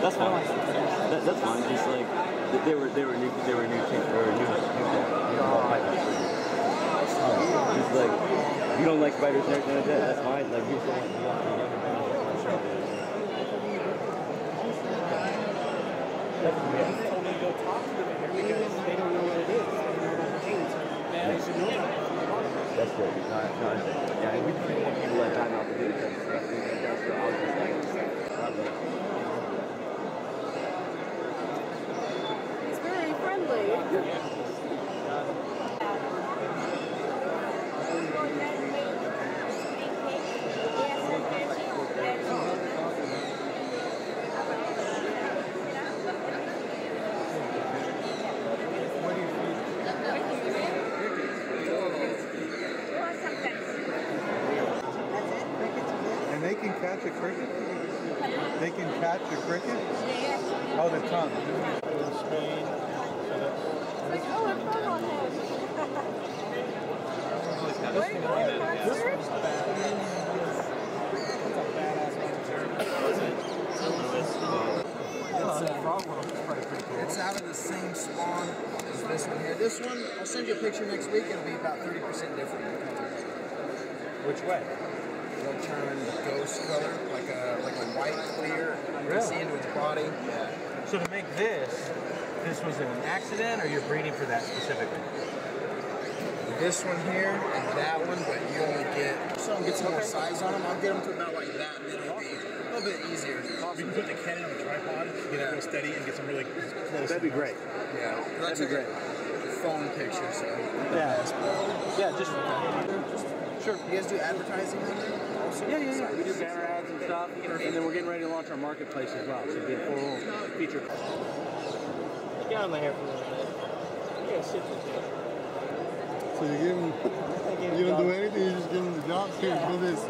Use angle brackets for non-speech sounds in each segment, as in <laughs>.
That's fine. That, that's fine. Just like they were, they were new, they were new, team, or new, Just like you don't like spiders and everything like that. That's fine. Like you just don't want, you want the younger fans to show it. He told me they don't know what it is. They. They that. No, no, yeah, and we want people out to do it because that's the. I was just like, love it. He's very friendly. And they can catch a cricket? They can catch a cricket? Oh, the tongue. Spain. Like, oh, I fell on him. Way to go, Monster. Uh, it's out of the same spawn as this one here. This one, I'll send you a picture next week. It'll be about 30% different. Which way? It'll turn ghost color, like a like a white clear. You can see into its body. Yeah. So to make this, this was an accident, or you're breeding for that specifically? This one here and that one, but you only get so get some more size on them. I'll get them to about like that, and then it'll be a little bit easier. We can put the Canon on the tripod, get it real steady, and get some really close. That'd be great. Yeah, that's a great phone picture. So Yeah. Yeah, just sure. You guys do advertising on there also? yeah, yeah, yeah. We do banner ads and stuff, and then we're getting ready to launch our marketplace as well. So it'll be a full feature. Get out of my hair for a little bit. Yeah, sit there. So you give them, you don't do anything, you just give them the job. Here, do this.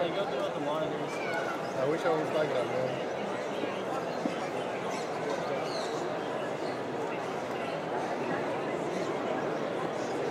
Like, go do with the monitors. I wish I was like that, man.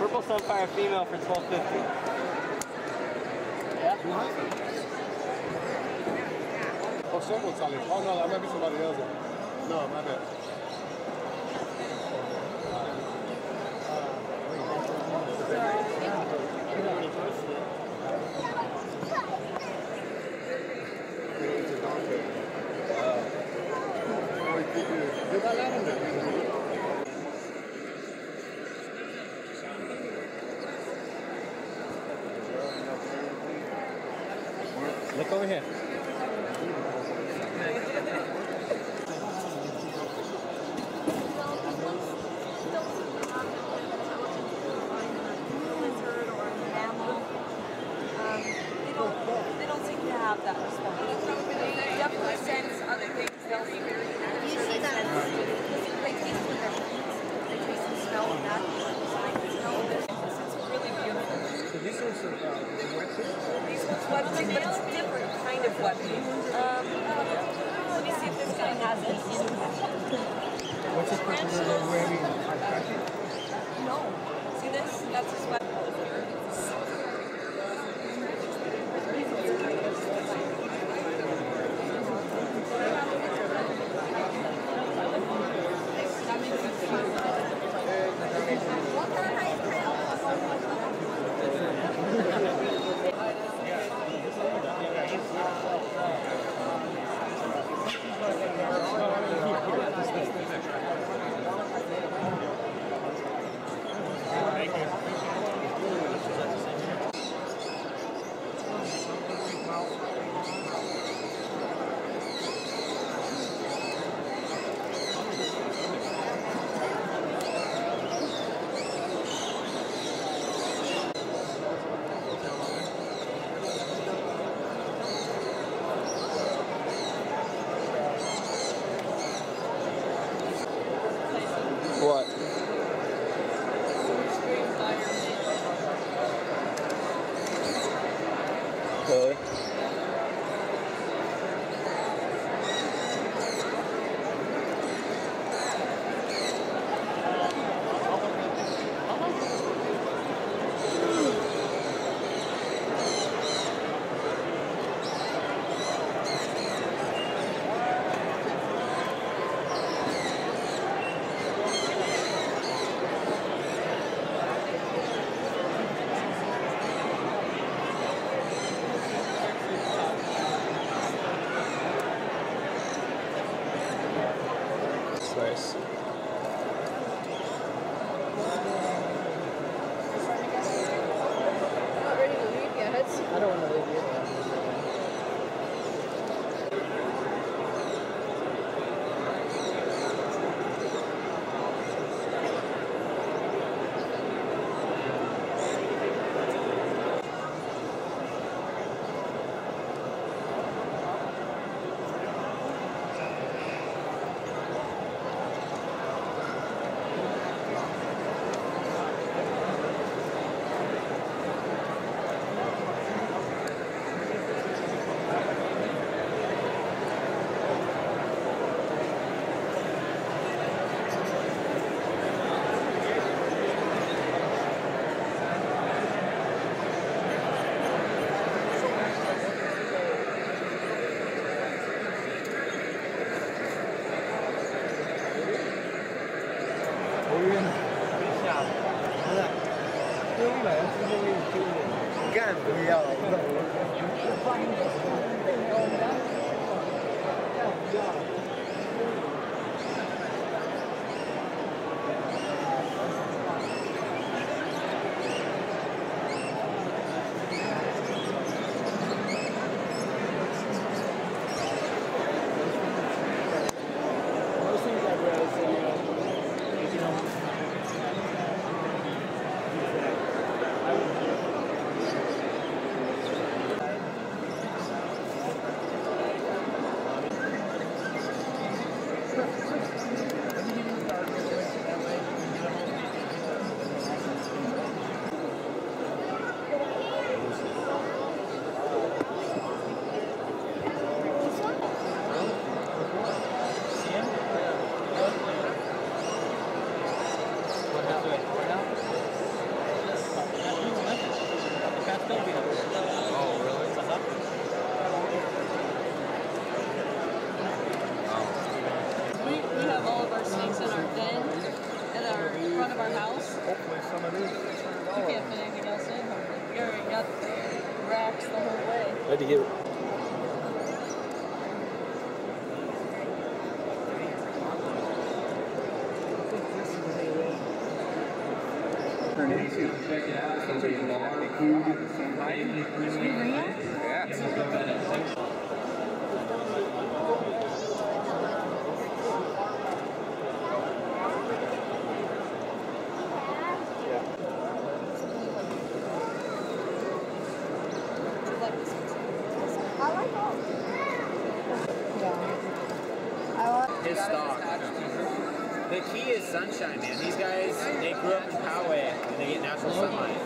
Purple Sunfire female for 1250. Yeah. Oh, someone's selling. Oh, no, that might be somebody else. No, my bad. You got that in there? Look over here. lizard or an mammal. Um, they don't they don't seem to have that response. They definitely sense other things. They'll be very you see that they taste with their feet. They taste and smell with that. They smell with their senses. It's These ones uh, These ones web but it's a different kind of web Um, let me see if this guy has it. What's wearing? No. See this? That's his web color. 干不要。Had to get Like this one. I like all. Yeah. I want. his stock. The key is sunshine, man. These guys, they grew up in Poway and they get natural sunlight.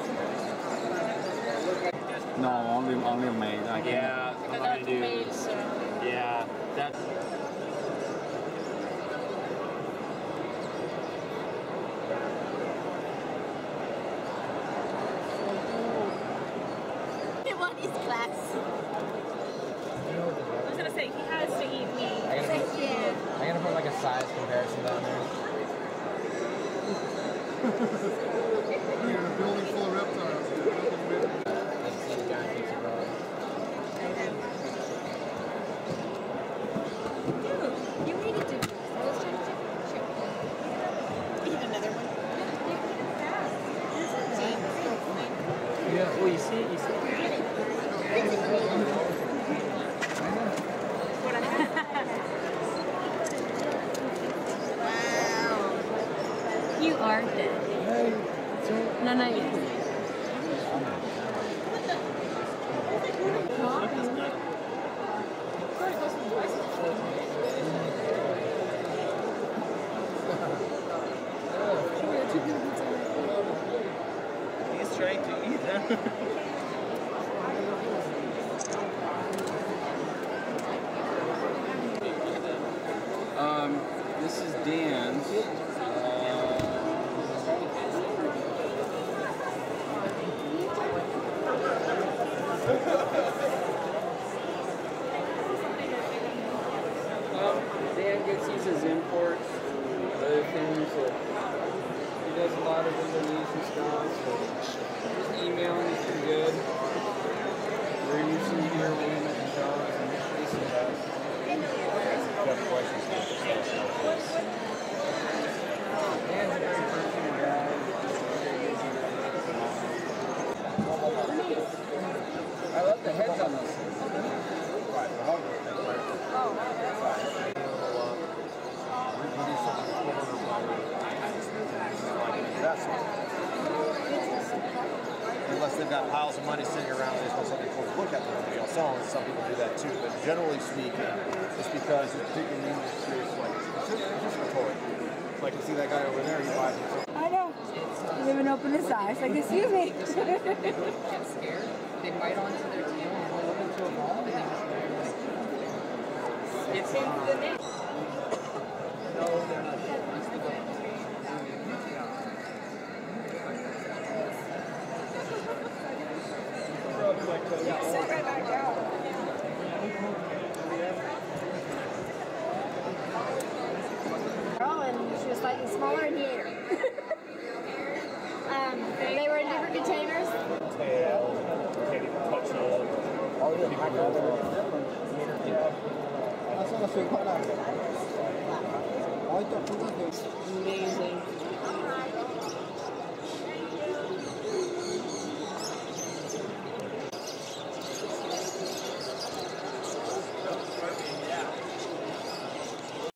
No, only only made. I can Yeah, I'm But not that's gonna do. made, so. Yeah, that's. What is class? I was gonna say, he has to eat meat. I gotta, put, Yeah. I gotta size comparison down there. <laughs> You're a building full of reptiles. That's the guy thinks about. Dude, you needed to. Let's try to Eat another one. Yeah. Well, you see, you see. Wow. You No, no, you. He's trying to eat, huh? <laughs> gets these as imports, other things. He does a lot of Indonesian stuff. So just emailing is pretty good. We're usually here when the shows and and have questions. I love the heads on this. Unless they've got piles of money sitting around, they just want something cool to look at. They're gonna sell it. Some people do that too, but generally speaking, it's because you're taking the serious like participatory. Like you see that guy over there, he buys himself. I know. He didn't even open his eyes. Like, excuse me. get scared. They bite onto their tail and roll into a ball, and they just It's into the net. No, they're not. It's the goat. Sit right back down. girl, and she was slightly smaller, and he ate her. um, they were in different containers. Can't even touch them. Ah, sono sui 40. Ahorita,